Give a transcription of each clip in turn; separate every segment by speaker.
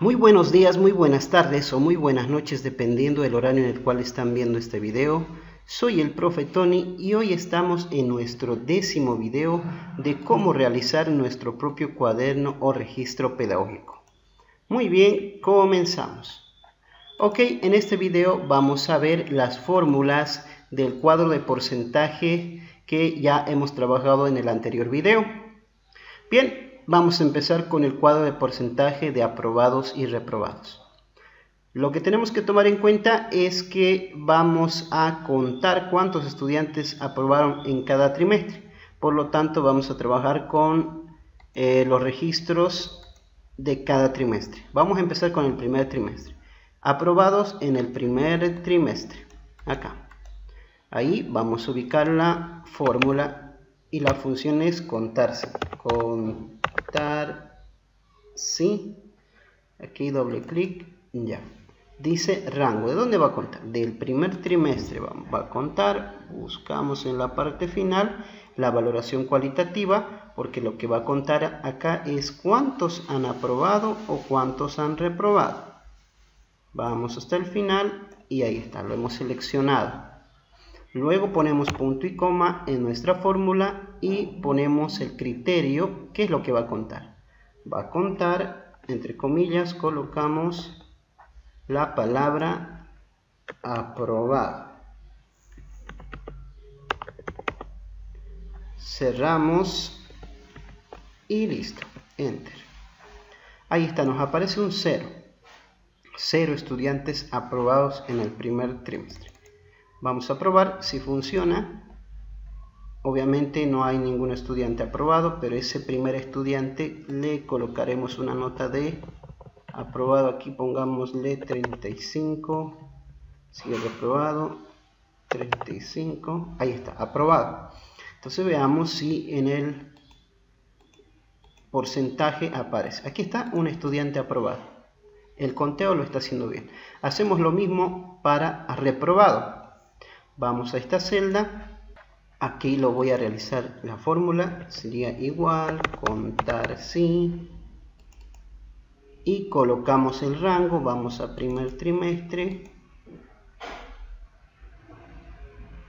Speaker 1: Muy buenos días, muy buenas tardes o muy buenas noches dependiendo del horario en el cual están viendo este video. Soy el profe Tony y hoy estamos en nuestro décimo video de cómo realizar nuestro propio cuaderno o registro pedagógico. Muy bien, comenzamos. Ok, en este video vamos a ver las fórmulas del cuadro de porcentaje que ya hemos trabajado en el anterior video. Bien, Vamos a empezar con el cuadro de porcentaje de aprobados y reprobados. Lo que tenemos que tomar en cuenta es que vamos a contar cuántos estudiantes aprobaron en cada trimestre. Por lo tanto, vamos a trabajar con eh, los registros de cada trimestre. Vamos a empezar con el primer trimestre. Aprobados en el primer trimestre. Acá. Ahí vamos a ubicar la fórmula y la función es contarse. Con sí. Aquí doble clic, ya. Dice rango, ¿de dónde va a contar? Del primer trimestre va a contar, buscamos en la parte final la valoración cualitativa, porque lo que va a contar acá es cuántos han aprobado o cuántos han reprobado. Vamos hasta el final y ahí está, lo hemos seleccionado. Luego ponemos punto y coma en nuestra fórmula y ponemos el criterio, que es lo que va a contar. Va a contar, entre comillas, colocamos la palabra aprobado. Cerramos y listo. Enter. Ahí está, nos aparece un cero. Cero estudiantes aprobados en el primer trimestre. Vamos a probar si funciona. Obviamente no hay ningún estudiante aprobado, pero ese primer estudiante le colocaremos una nota de aprobado. Aquí pongámosle 35. Sigue reprobado. 35. Ahí está, aprobado. Entonces veamos si en el porcentaje aparece. Aquí está un estudiante aprobado. El conteo lo está haciendo bien. Hacemos lo mismo para reprobado. Vamos a esta celda. Aquí lo voy a realizar la fórmula. Sería igual, contar sí. Y colocamos el rango. Vamos a primer trimestre.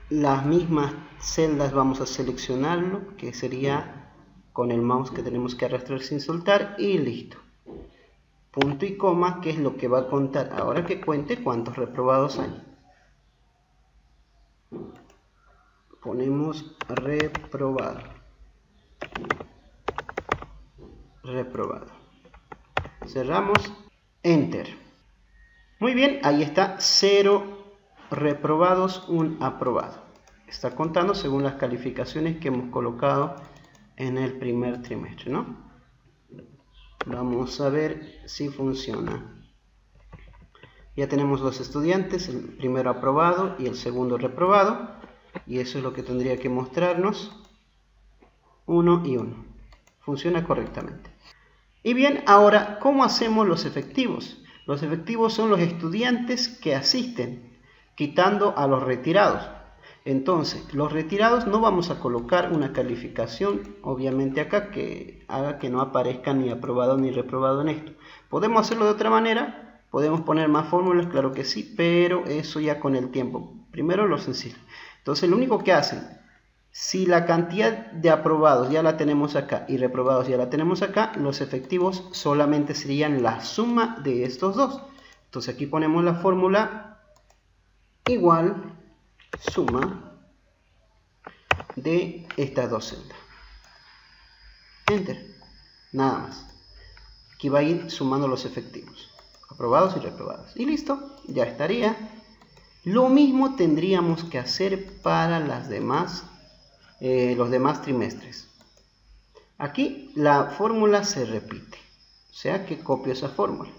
Speaker 1: Las mismas celdas vamos a seleccionarlo. Que sería con el mouse que tenemos que arrastrar sin soltar. Y listo punto y coma, que es lo que va a contar ahora que cuente cuántos reprobados hay. Ponemos reprobado reprobado cerramos. Enter. Muy bien ahí está. 0 reprobados un aprobado. Está contando según las calificaciones que hemos colocado en el primer trimestre ¿no? vamos a ver si funciona. Ya tenemos dos estudiantes el primero aprobado y el segundo reprobado y eso es lo que tendría que mostrarnos. 1 y 1 funciona correctamente. Y bien ahora ¿cómo hacemos los efectivos? los efectivos son los estudiantes que asisten quitando a los retirados. Entonces los retirados no vamos a colocar una calificación obviamente acá que haga que no aparezca ni aprobado ni reprobado en esto. Podemos hacerlo de otra manera podemos poner más fórmulas claro que sí pero eso ya con el tiempo. Primero lo sencillo entonces, lo único que hacen, si la cantidad de aprobados ya la tenemos acá y reprobados ya la tenemos acá, los efectivos solamente serían la suma de estos dos. Entonces aquí ponemos la fórmula igual suma de estas dos celdas. Enter. Nada más. Aquí va a ir sumando los efectivos. Aprobados y reprobados. Y listo. Ya estaría. Lo mismo tendríamos que hacer para las demás, eh, los demás trimestres. Aquí la fórmula se repite, o sea que copio esa fórmula.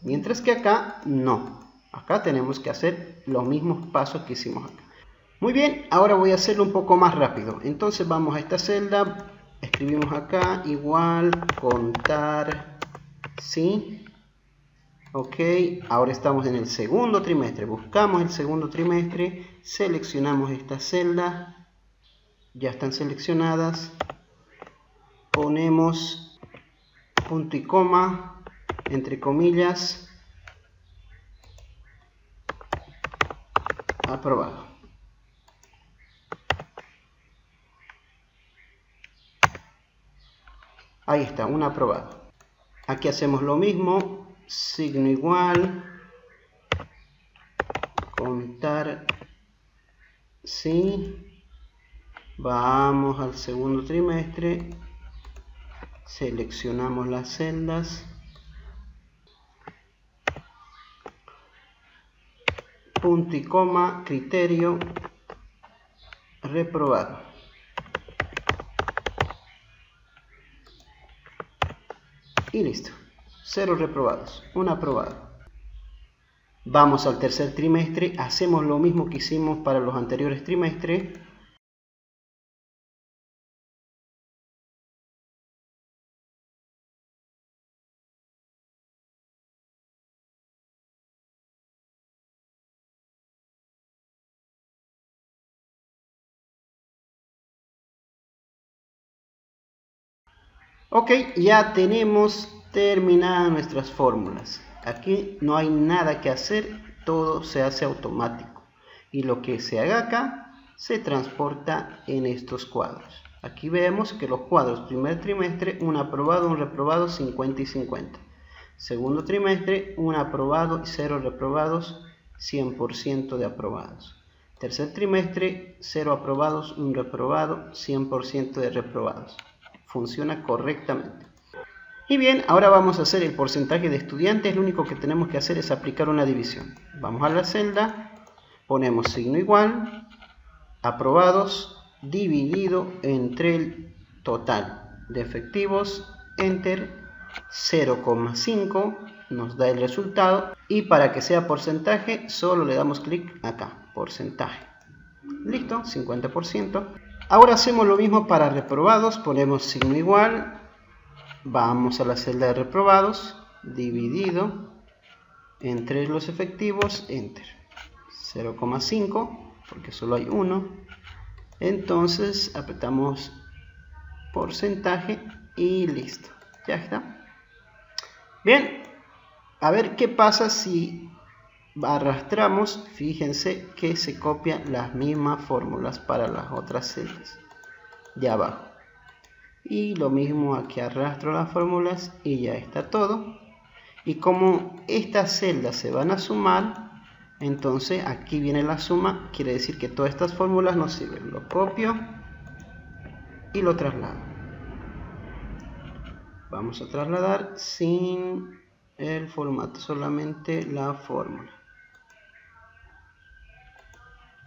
Speaker 1: Mientras que acá no. Acá tenemos que hacer los mismos pasos que hicimos acá. Muy bien, ahora voy a hacerlo un poco más rápido. Entonces vamos a esta celda, escribimos acá igual contar, ¿sí? Ok, ahora estamos en el segundo trimestre. Buscamos el segundo trimestre, seleccionamos estas celdas, ya están seleccionadas. Ponemos punto y coma, entre comillas, aprobado. Ahí está, un aprobado. Aquí hacemos lo mismo, signo igual, contar, sí, vamos al segundo trimestre, seleccionamos las celdas, punto y coma, criterio, reprobado. Y listo. Cero reprobados. Un aprobado. Vamos al tercer trimestre. Hacemos lo mismo que hicimos para los anteriores trimestres. Ok, ya tenemos terminadas nuestras fórmulas. Aquí no hay nada que hacer, todo se hace automático. Y lo que se haga acá se transporta en estos cuadros. Aquí vemos que los cuadros primer trimestre, un aprobado, un reprobado, 50 y 50. Segundo trimestre, un aprobado y cero reprobados, 100% de aprobados. Tercer trimestre, cero aprobados, un reprobado, 100% de reprobados funciona correctamente. Y bien, ahora vamos a hacer el porcentaje de estudiantes. Lo único que tenemos que hacer es aplicar una división. Vamos a la celda, ponemos signo igual, aprobados, dividido entre el total de efectivos, enter, 0,5, nos da el resultado. Y para que sea porcentaje, solo le damos clic acá, porcentaje. Listo, 50%. Ahora hacemos lo mismo para reprobados, ponemos signo igual, vamos a la celda de reprobados, dividido entre los efectivos, enter, 0,5, porque solo hay uno, entonces apretamos porcentaje y listo, ya está. Bien, a ver qué pasa si arrastramos, fíjense que se copian las mismas fórmulas para las otras celdas. De abajo. Y lo mismo aquí arrastro las fórmulas y ya está todo. Y como estas celdas se van a sumar, entonces aquí viene la suma, quiere decir que todas estas fórmulas nos sirven. Lo copio y lo traslado. Vamos a trasladar sin el formato, solamente la fórmula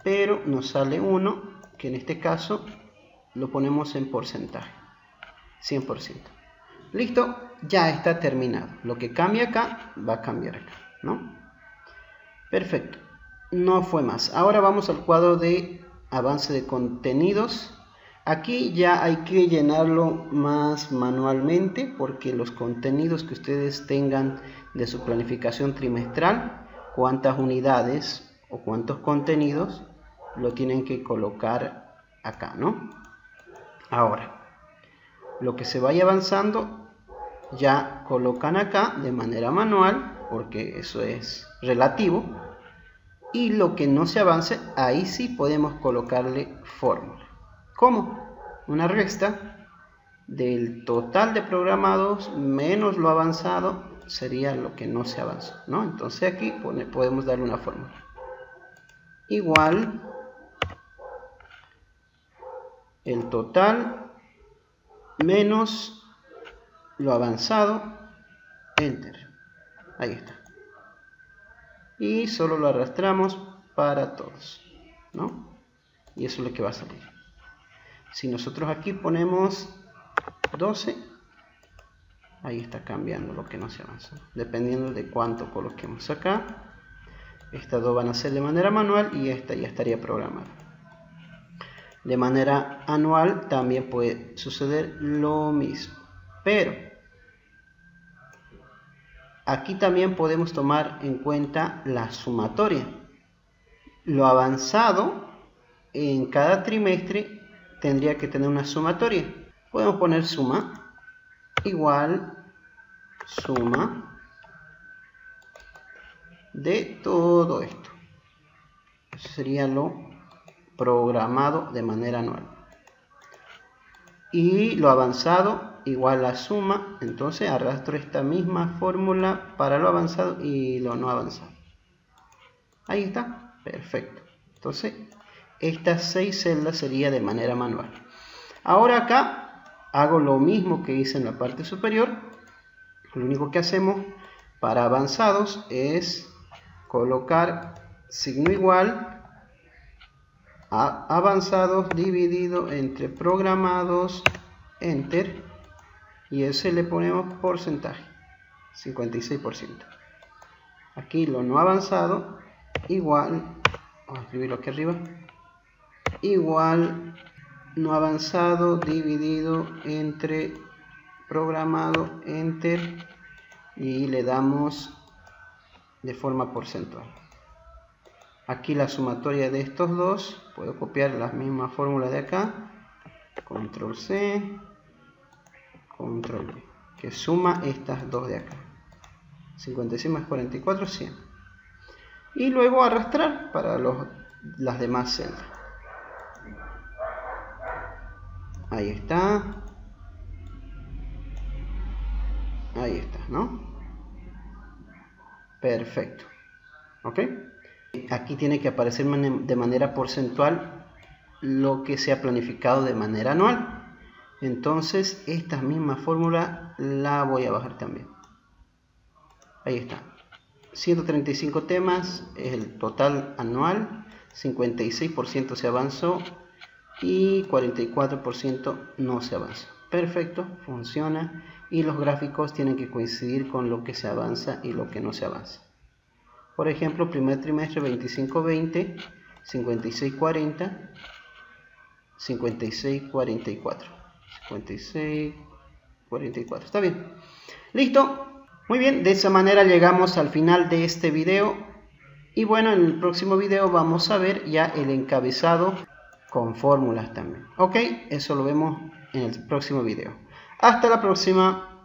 Speaker 1: pero nos sale 1 que en este caso lo ponemos en porcentaje 100% listo ya está terminado. Lo que cambia acá va a cambiar acá ¿no? perfecto. No fue más. Ahora vamos al cuadro de avance de contenidos. Aquí ya hay que llenarlo más manualmente porque los contenidos que ustedes tengan de su planificación trimestral cuántas unidades o cuántos contenidos lo tienen que colocar acá, ¿no? Ahora, lo que se vaya avanzando, ya colocan acá de manera manual, porque eso es relativo. Y lo que no se avance, ahí sí podemos colocarle fórmula. ¿Cómo? Una resta del total de programados menos lo avanzado sería lo que no se avanzó, ¿no? Entonces aquí podemos darle una fórmula. Igual el total menos lo avanzado, enter. Ahí está. Y solo lo arrastramos para todos, ¿no? Y eso es lo que va a salir. Si nosotros aquí ponemos 12, ahí está cambiando lo que no se avanzó. Dependiendo de cuánto coloquemos acá. Estas dos van a ser de manera manual y esta ya estaría programada de manera anual también puede suceder lo mismo. Pero aquí también podemos tomar en cuenta la sumatoria. Lo avanzado en cada trimestre tendría que tener una sumatoria. Podemos poner suma igual suma de todo esto. Eso sería lo programado de manera anual. Y lo avanzado igual a suma, entonces arrastro esta misma fórmula para lo avanzado y lo no avanzado. Ahí está, perfecto. Entonces, estas seis celdas sería de manera manual. Ahora acá hago lo mismo que hice en la parte superior. Lo único que hacemos para avanzados es colocar signo igual avanzados dividido entre programados, enter, y ese le ponemos porcentaje, 56%. Aquí lo no avanzado, igual, vamos a escribirlo aquí arriba, igual no avanzado dividido entre programado, enter, y le damos de forma porcentual. Aquí la sumatoria de estos dos, puedo copiar la misma fórmula de acá, control C, control V, que suma estas dos de acá. 56 más 44, 100. Y luego arrastrar para los, las demás celdas. Ahí está. Ahí está, ¿no? Perfecto. ¿Ok? Aquí tiene que aparecer de manera porcentual lo que se ha planificado de manera anual. Entonces, esta misma fórmula la voy a bajar también. Ahí está. 135 temas es el total anual. 56% se avanzó y 44% no se avanza. Perfecto, funciona y los gráficos tienen que coincidir con lo que se avanza y lo que no se avanza. Por ejemplo, primer trimestre 25-20, 56-40, 56-44. 56-44. Está bien. Listo. Muy bien, de esa manera llegamos al final de este video. Y bueno, en el próximo video vamos a ver ya el encabezado con fórmulas también. Ok, eso lo vemos en el próximo video. Hasta la próxima.